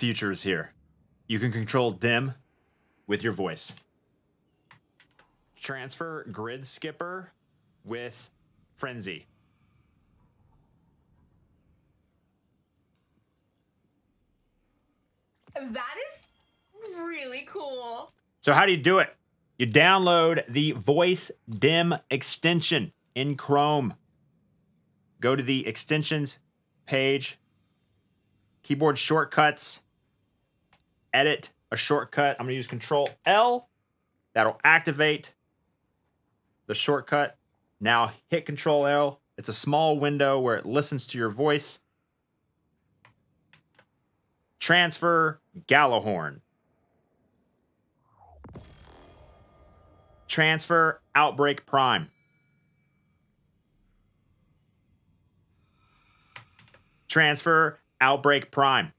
future is here. You can control DIM with your voice. Transfer Gridskipper with frenzy. That is really cool. So how do you do it? You download the voice DIM extension in Chrome. Go to the extensions page, keyboard shortcuts, edit a shortcut. I'm going to use Control L. That'll activate the shortcut. Now hit Control L. It's a small window where it listens to your voice. Transfer Gjallarhorn. Transfer Outbreak Prime. Transfer Outbreak Prime.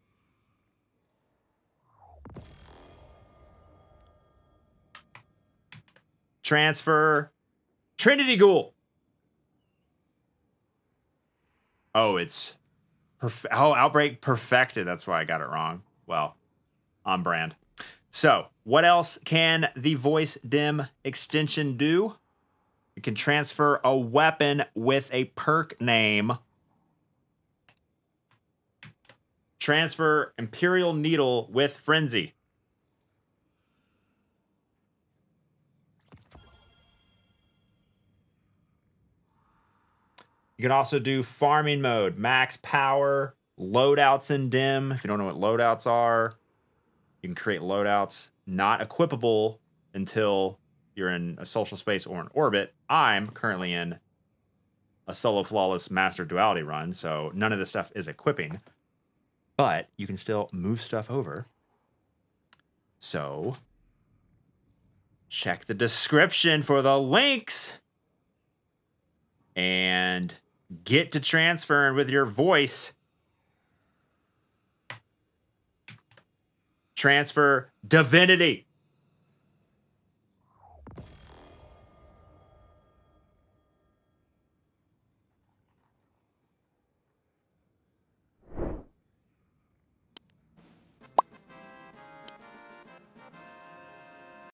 Transfer Trinity Ghoul. Oh, it's perf- oh Outbreak perfected. That's why I got it wrong. Well, on brand. So, what else can the voice DIM extension do? It can transfer a weapon with a perk name. Transfer Imperial Needle with Frenzy. You can also do farming mode, max power, loadouts in DIM. If you don't know what loadouts are, you can create loadouts not equipable until you're in a social space or an orbit. I'm currently in a solo flawless master duality run, so none of this stuff is equipping, but you can still move stuff over. So check the description for the links and get to transferring with your voice. Transfer divinity.